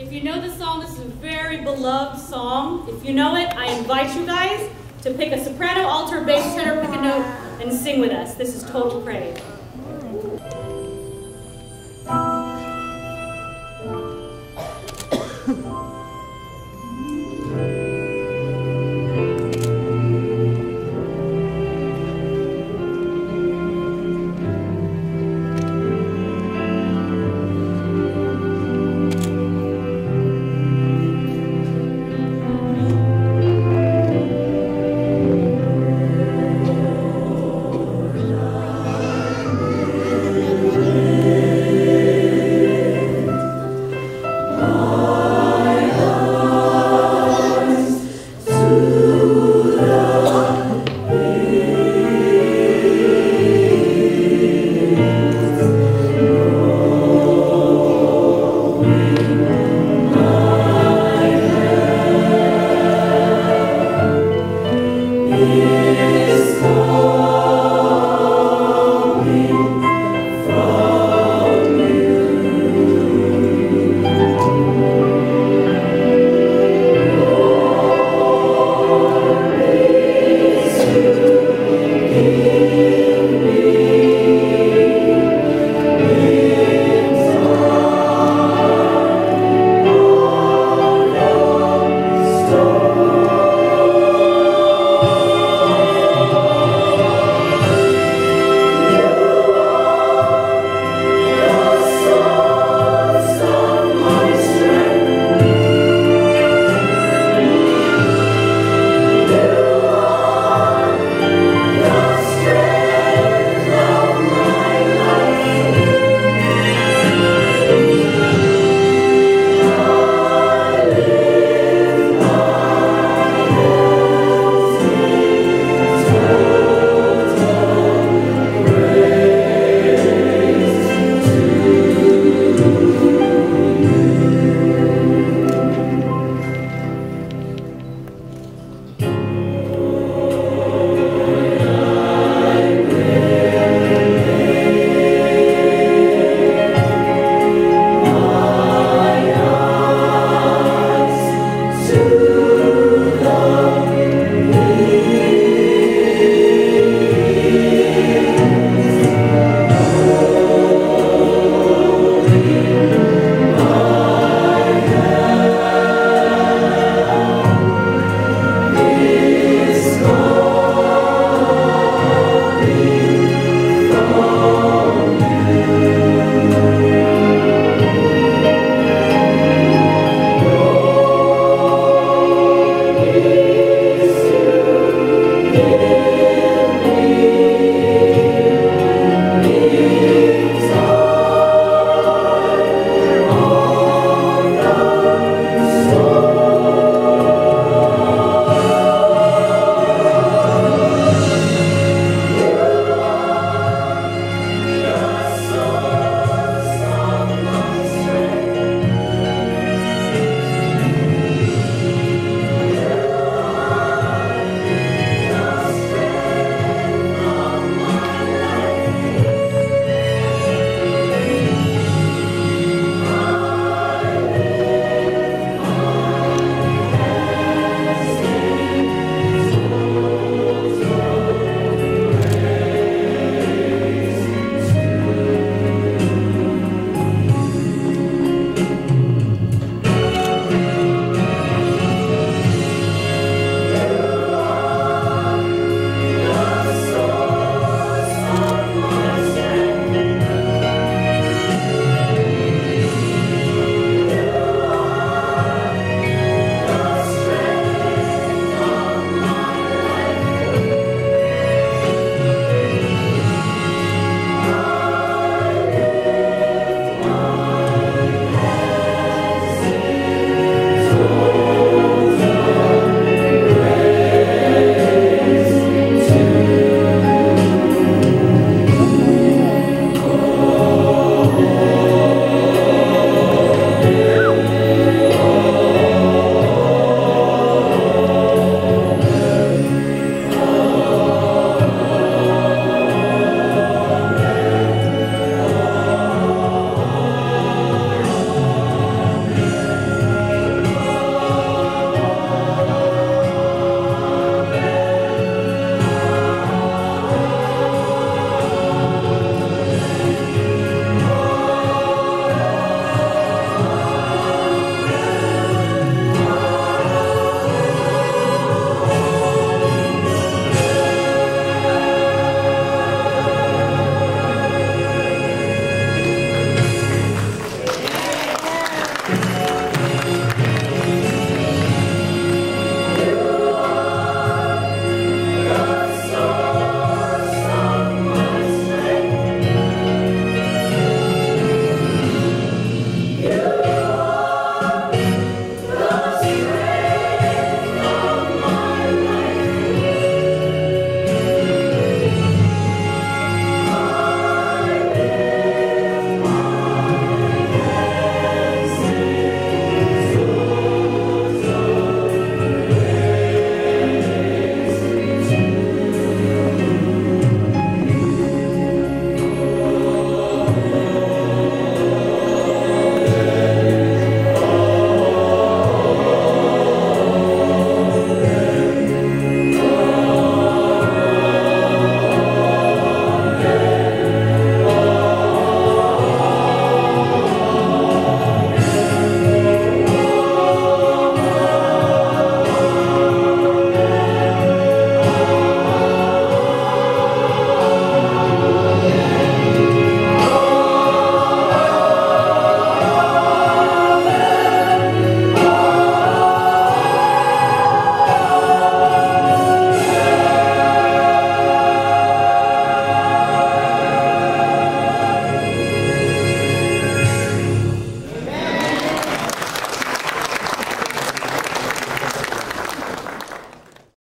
If you know the song, this is a very beloved song. If you know it, I invite you guys to pick a soprano, alto, bass, tenor, pick a note, and sing with us. This is Total Praise.